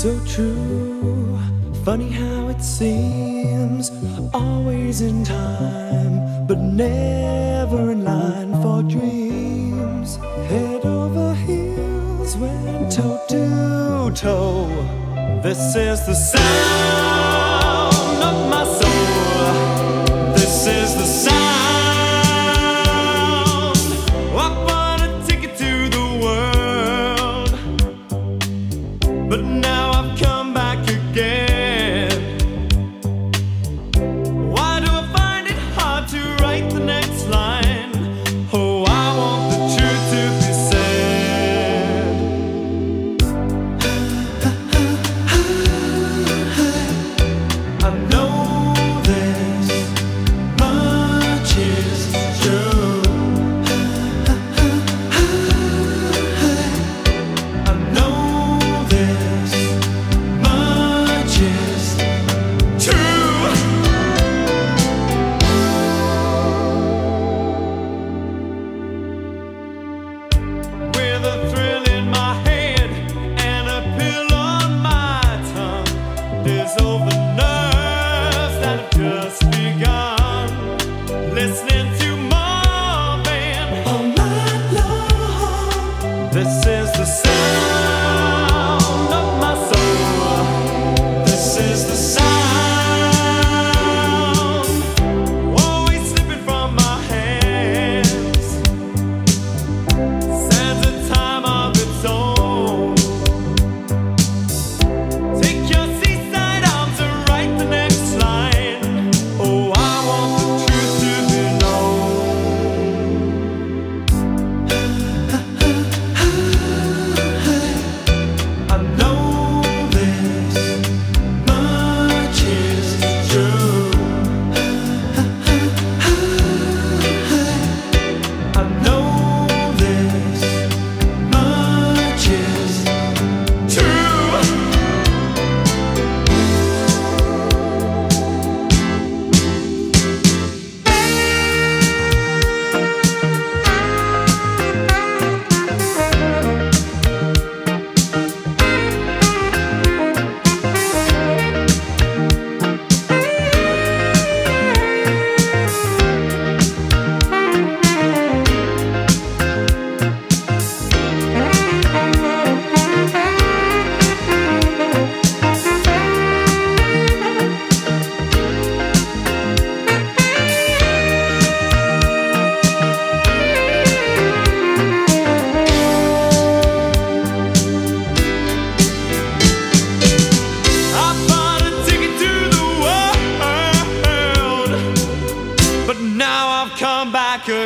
so true. Funny how it seems, always in time, but never in line for dreams. Head over heels, went toe to toe. This is the sound of my soul. This is the sound. This is the sound.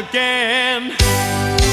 again.